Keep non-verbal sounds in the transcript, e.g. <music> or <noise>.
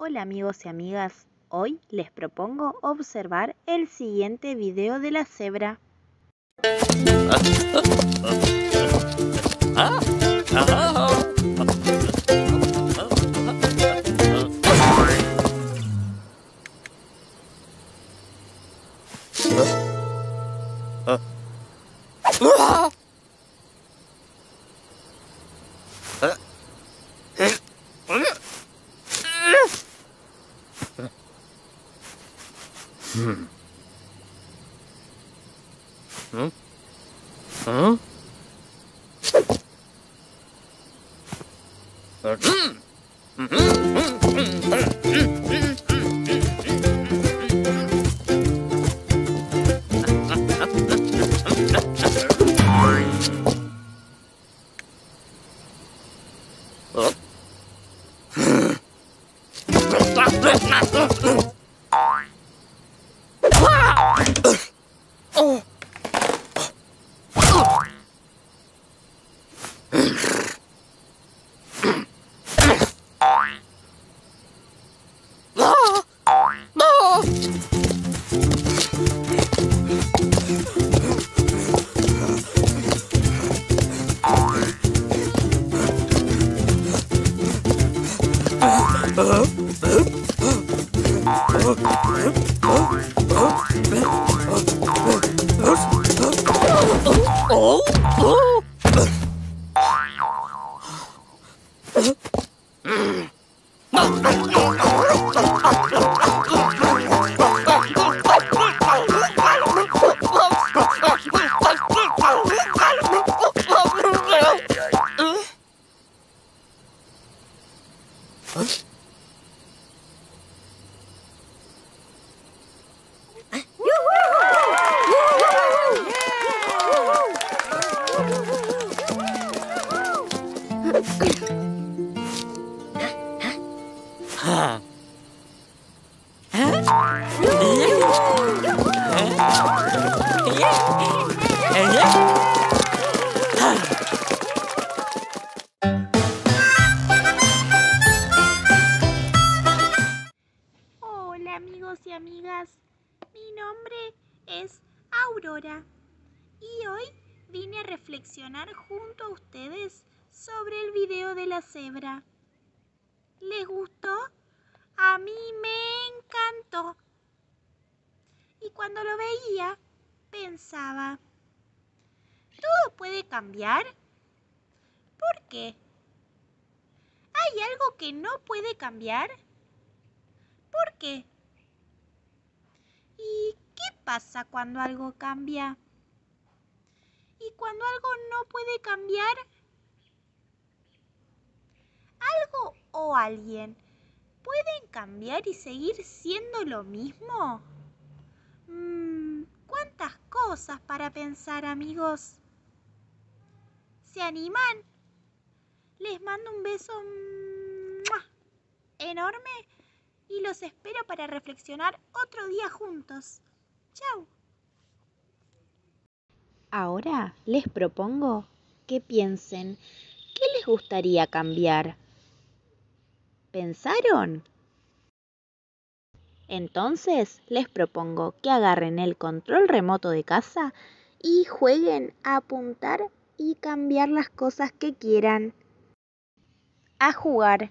Hola amigos y amigas, hoy les propongo observar el siguiente video de la cebra. <laughs> Hmm. Huh? Huh? Huh? Oh! oh, oh. Hola amigos y amigas, mi nombre es Aurora y hoy vine a reflexionar junto a ustedes sobre el video de la cebra. ¿Les gustó? Mí me encantó. Y cuando lo veía, pensaba, ¿todo puede cambiar? ¿Por qué? ¿Hay algo que no puede cambiar? ¿Por qué? ¿Y qué pasa cuando algo cambia? ¿Y cuando algo no puede cambiar? ¿Algo o alguien pueden cambiar y seguir siendo lo mismo? Mmm, cuántas cosas para pensar amigos. ¿Se animan? Les mando un beso enorme y los espero para reflexionar otro día juntos. Chao. Ahora les propongo que piensen qué les gustaría cambiar. ¿Pensaron? Entonces les propongo que agarren el control remoto de casa y jueguen a apuntar y cambiar las cosas que quieran. A jugar.